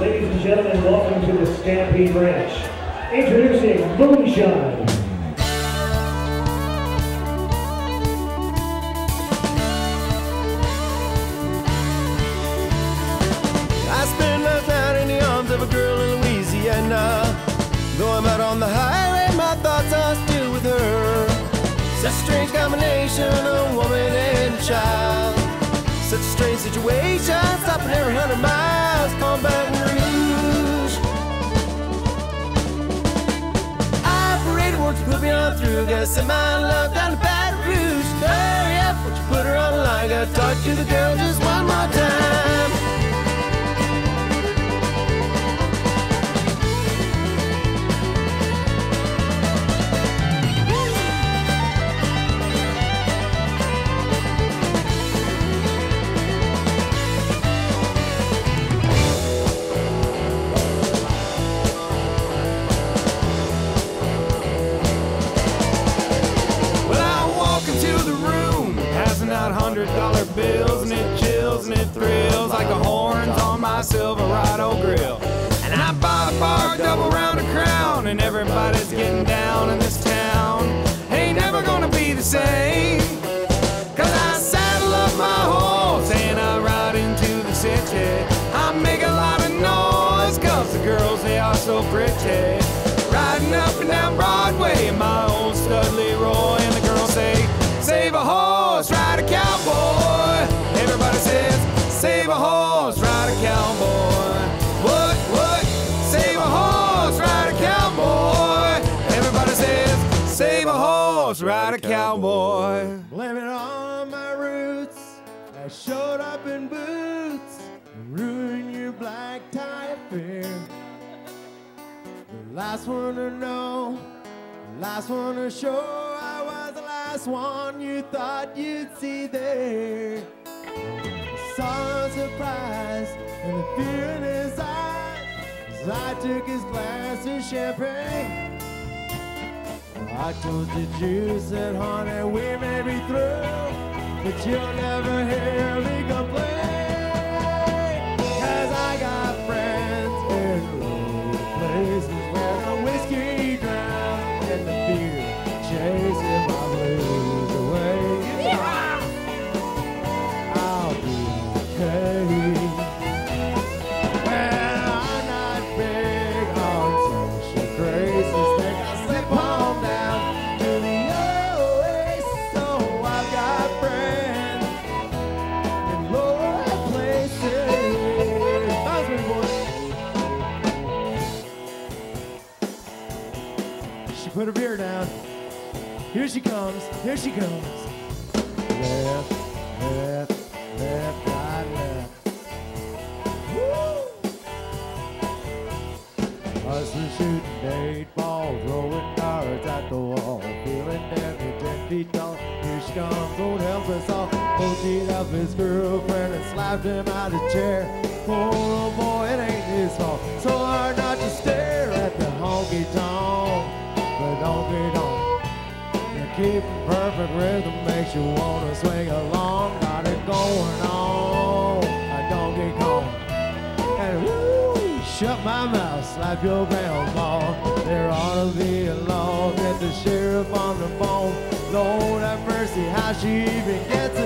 Ladies and gentlemen, welcome to the Stampede Ranch. Introducing Moonshine. I spent last night in the arms of a girl in Louisiana. Though I'm out on the highway, my thoughts are still with her. Such a strange combination of woman and child. Such a strange situation, stopping every hundred miles, come Baton Put me on through? Gotta send my love down to Baton Rouge. Hurry up, won't you put her on line? Gotta talk to the girl just one more time. Hundred dollar bills, and it chills and it thrills like the horns on my Silverado grill. And I bought a bar double round a crown, and everybody's getting down in this town. Ride a cowboy. Blame it on my roots. I showed up in boots. Ruin your black tie affair. The last one to know. the Last one to show. I was the last one you thought you'd see there. I saw a surprise and the fear in his eyes. As I took his glass of champagne. I told the Jews that, honey, we may be through, but you'll never hear me complain. She put her beer down. Here she comes. Here she comes. Left, left, left, right, left. Hustling, shooting eight ball, throwing darts at the wall, feeling every ten feet tall. Here she comes, don't help us all. Poked up his girlfriend and slapped him out of chair. Poor old boy, it ain't his fault. So hard not to stare at the honky tonk, Keeping perfect rhythm makes you wanna swing along. Got it going on, a donkey kong. And woo, shut my mouth, slap your grandma. There ought to be a law, get the sheriff on the phone. Lord have mercy, how she even gets them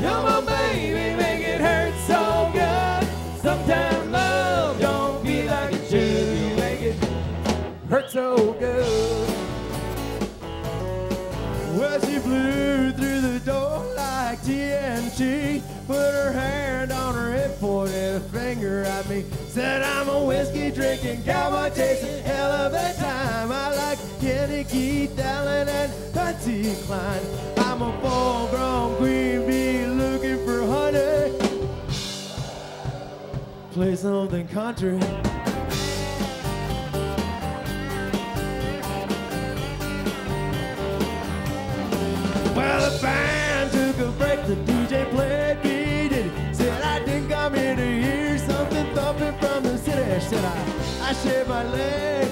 Come on, baby, make it hurt so good. Sometimes love don't be like it should. You make it hurt so good. Well, she through the door like TNT, put her hand on her hip, pointed a finger at me. Said I'm a whiskey drinking cowboy chasing hell of a time. I like Kenny Keith Allen and Patsy Cline. I'm a full grown queen bee Play something country. Well, the band took a break, the DJ played beat it. Said I didn't come here to hear something thumping from the city. Said I, I shaved my legs.